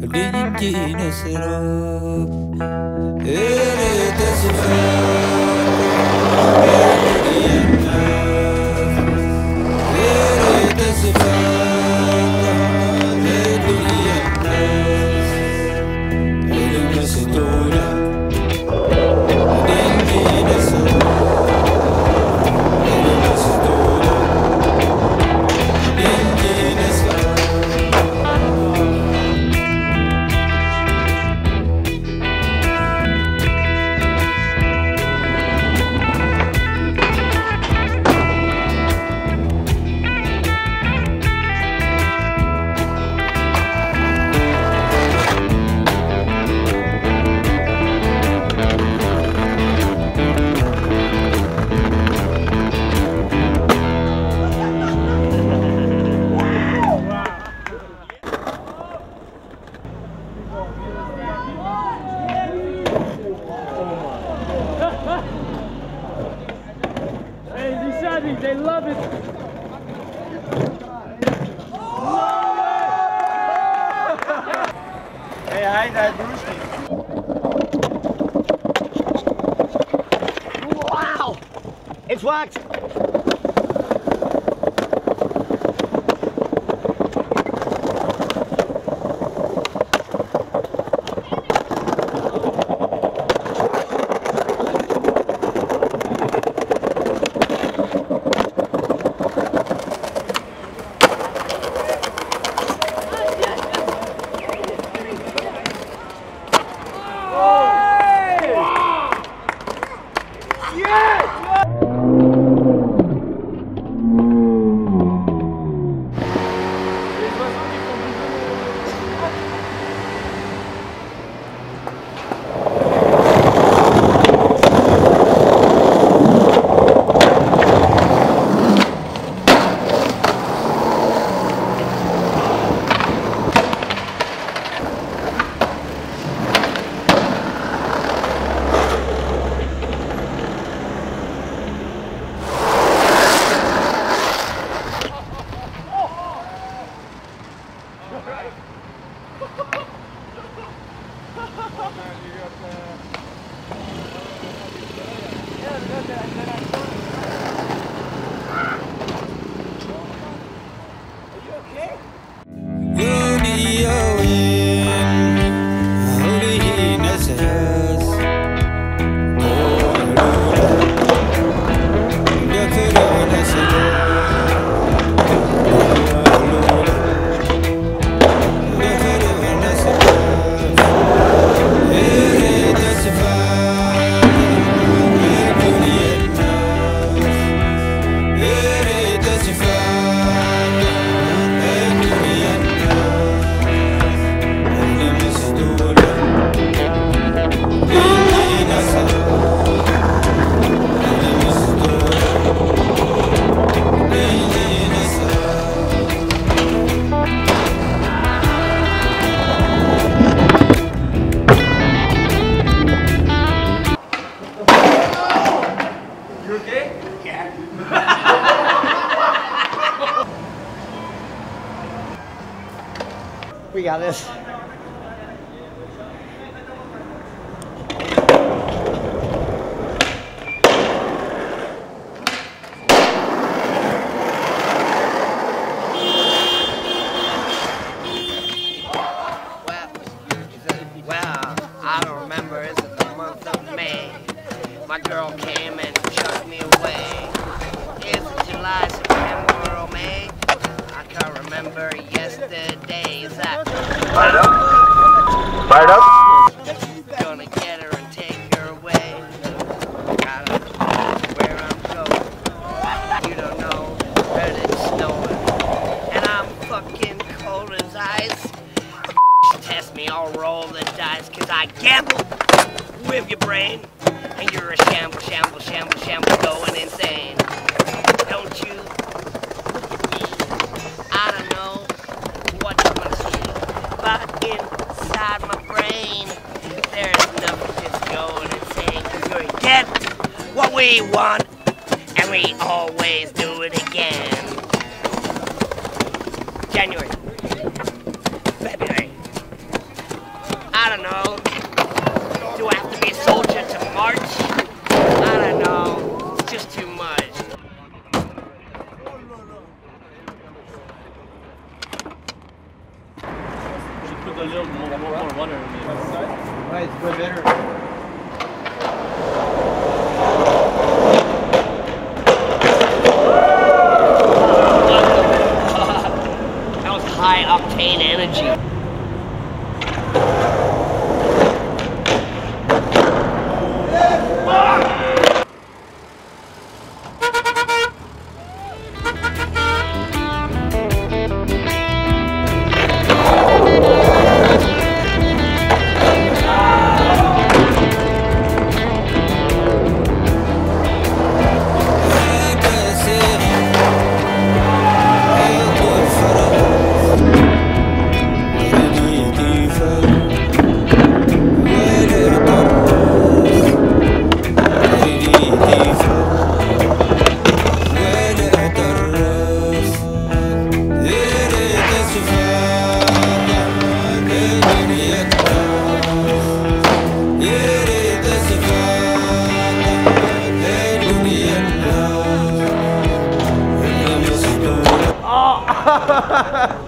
l'inchino sarò e le tese fa e le It's worked! Yeah, that's it. We got this. Well, well, I don't remember. Is it the month of May? My girl came I gamble with your brain. And you're a shamble, shamble, shamble, shamble, going insane. Don't you? I don't know what you want to see, but inside my brain, there's nothing just going insane, cause you're. What we want, and we always do it again. January. February. I don't know. Do I have to be a soldier to march? I don't know. It's just too much. Should put a little more, more, more water in it. Right, it's way better. That was high octane energy. The tail thing.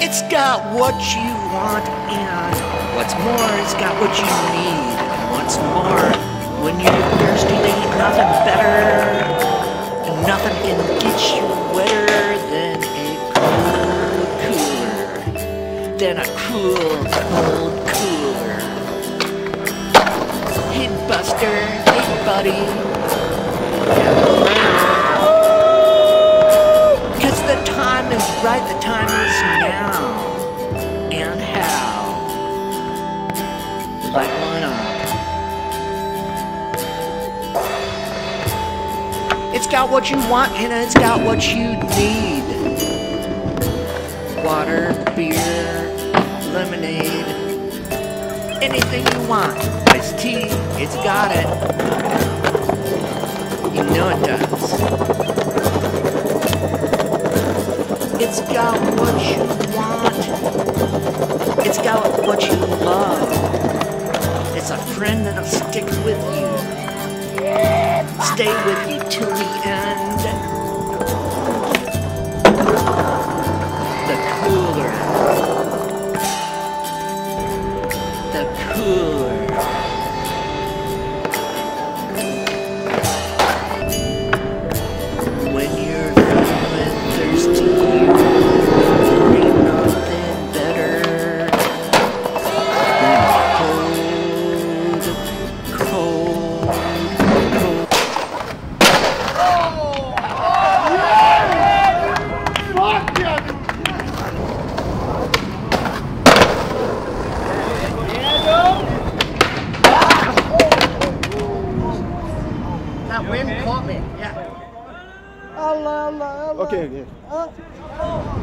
It's got what you want and what's more, it's got what you need. And what's more, when you're thirsty, there ain't nothing better. And nothing can get you wetter than a cool cooler. Than a cool, cold cooler. Hey Buster, hey buddy. Cause the time is right, the time is now. It's got what you want and it's got what you need. Water, beer, lemonade, anything you want. Iced tea, it's got it. You know it does. It's got what you want. It's got what you love. It's a friend that'll stick with you. Stay with you till the end. Okay, okay.